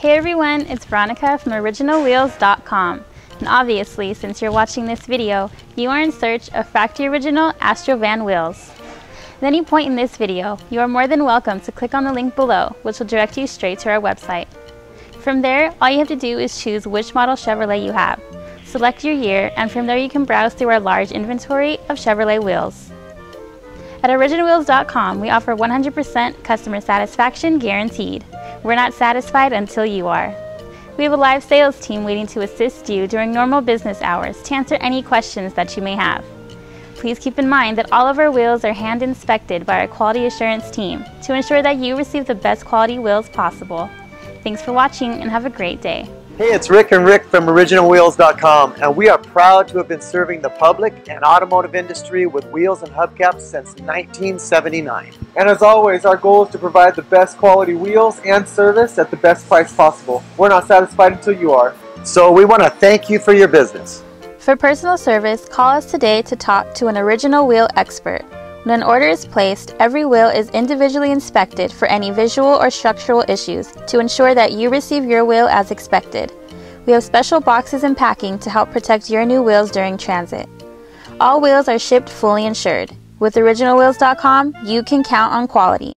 Hey everyone, it's Veronica from OriginalWheels.com. And obviously, since you're watching this video, you are in search of factory original Astro Van wheels. At any point in this video, you are more than welcome to click on the link below, which will direct you straight to our website. From there, all you have to do is choose which model Chevrolet you have. Select your year, and from there you can browse through our large inventory of Chevrolet wheels. At OriginalWheels.com, we offer 100% customer satisfaction guaranteed. We're not satisfied until you are. We have a live sales team waiting to assist you during normal business hours to answer any questions that you may have. Please keep in mind that all of our wheels are hand inspected by our quality assurance team to ensure that you receive the best quality wheels possible. Thanks for watching and have a great day. Hey, it's Rick and Rick from OriginalWheels.com, and we are proud to have been serving the public and automotive industry with wheels and hubcaps since 1979. And as always, our goal is to provide the best quality wheels and service at the best price possible. We're not satisfied until you are. So we want to thank you for your business. For personal service, call us today to talk to an original wheel expert. When an order is placed, every wheel is individually inspected for any visual or structural issues to ensure that you receive your wheel as expected. We have special boxes and packing to help protect your new wheels during transit. All wheels are shipped fully insured. With OriginalWheels.com, you can count on quality.